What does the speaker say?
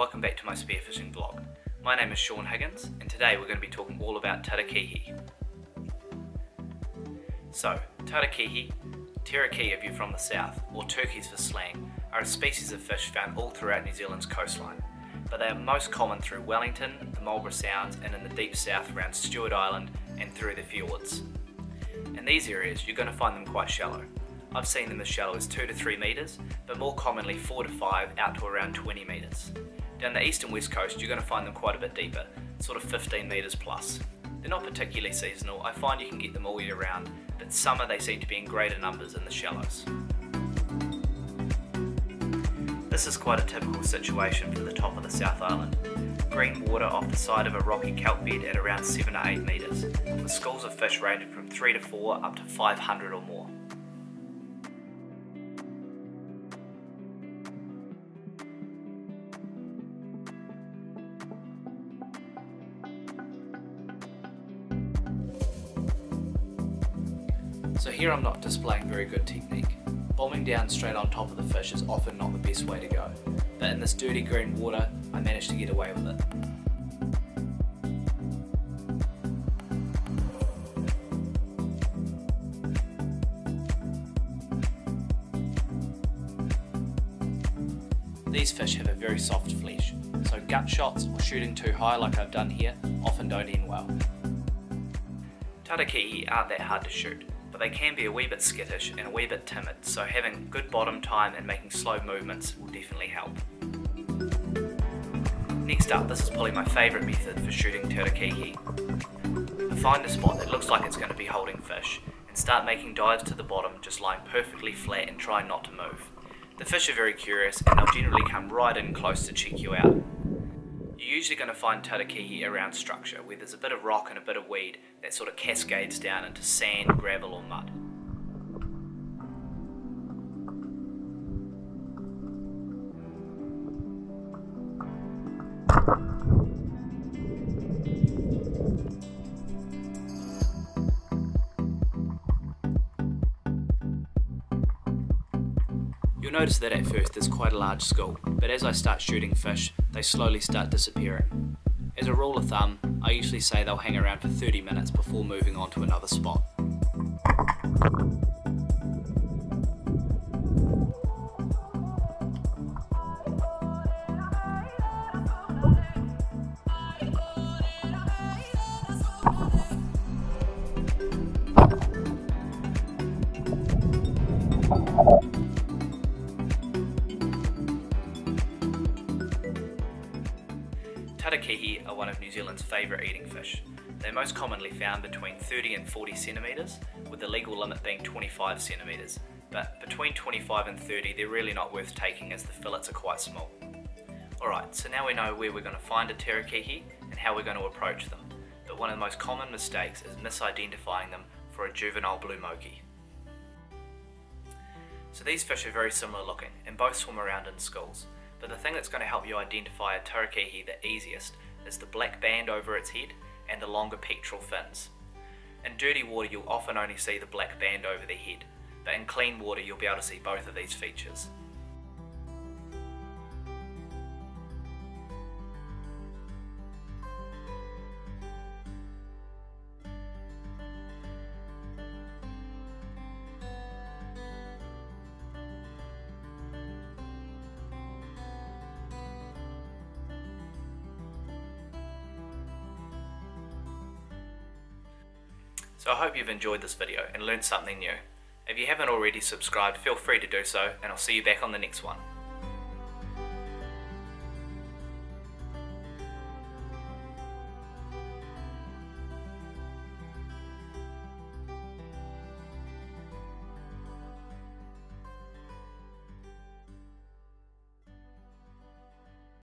My spearfishing vlog. My name is Shaun Higgins, and today we're going to be talking all about tarakihi. So, tarakihi, teraki if you're from the south, or turkeys for slang, are a species of fish found all throughout New Zealand's coastline, but they are most common through Wellington, the Marlborough Sounds, and in the deep south around Stewart Island and through the fjords. In these areas, you're going to find them quite shallow. I've seen them as shallow as 2 to 3 metres, but more commonly 4 to 5 out to around 20 metres. Down the east and west coast, you're going to find them quite a bit deeper, sort of 15 metres plus. They're not particularly seasonal, I find you can get them all year round, but summer they seem to be in greater numbers in the shallows. This is quite a typical situation for the top of the South Island. Green water off the side of a rocky kelp bed at around 7 to 8 metres, with schools of fish ranging from 3 to 4 up to 500 or more. So here I'm not displaying very good technique. Bombing down straight on top of the fish is often not the best way to go, but in this dirty green water I managed to get away with it. These fish have a very soft flesh, so gut shots or shooting too high like I've done here often don't end well. Tarakihi aren't that hard to shoot, they can be a wee bit skittish and a wee bit timid, so having good bottom time and making slow movements will definitely help. Next up, this is probably my favourite method for shooting tarakihi. Find a spot that looks like it's going to be holding fish, and start making dives to the bottom just lying perfectly flat and try not to move. The fish are very curious and they'll generally come right in close to check you out. You're usually going to find tarakihi around structure where there's a bit of rock and a bit of weed that sort of cascades down into sand, gravel or mud. You'll notice that at first there's quite a large school, but as I start shooting fish, they slowly start disappearing. As a rule of thumb, I usually say they'll hang around for 30 minutes before moving on to another spot. Tarakihi are one of New Zealand's favourite eating fish. They're most commonly found between 30 and 40 centimetres, with the legal limit being 25 centimetres. But between 25 and 30 they're really not worth taking as the fillets are quite small. Alright, so now we know where we're going to find a tarakihi and how we're going to approach them. But one of the most common mistakes is misidentifying them for a juvenile blue moki. So these fish are very similar looking and both swim around in schools. But the thing that's going to help you identify a tarakihi the easiest is the black band over its head and the longer pectoral fins. In dirty water you'll often only see the black band over the head, but in clean water you'll be able to see both of these features. I hope you've enjoyed this video and learned something new. If you haven't already subscribed, feel free to do so, and I'll see you back on the next one.